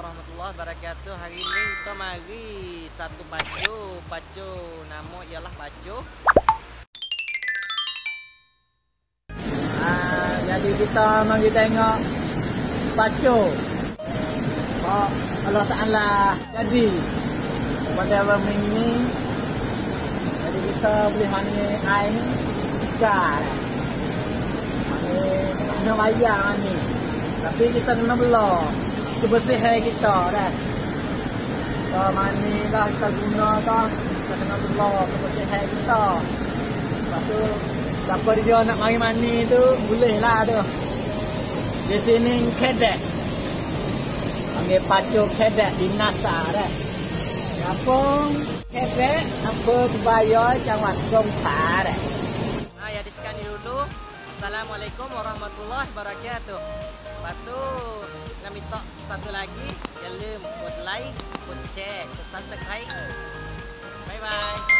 wabarakatuh. Hari ni kita mari satu pacu. Pacu nama ialah pacu. Ah, jadi kita mari tengok pacu. Oh, Allah Ta'ala jadi pada malam ini jadi kita boleh mani air tiga mani kena bayar mani tapi kita kena belah kebersihan kita dah kita mani dah kita guna dah. Kita kena belah kebersihan kita. Lepas tu siapa dia nak mari mani tu boleh lah tu. Di sini kedek panggil pacu kedek di NASA dah Kampung Kedek, Kampung Bayar, Jawa Songkla dah. Ha, ya di sekali dulu. Assalamualaikum warahmatullahi wabarakatuh. Lepas tu nak minta satu lagi. Jangan lupa like, share, kod subscribe. Bye bye.